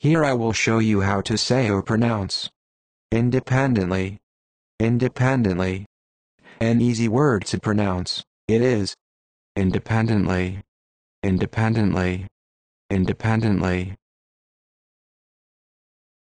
Here I will show you how to say or pronounce. Independently, independently. An easy word to pronounce, it is. Independently, independently, independently.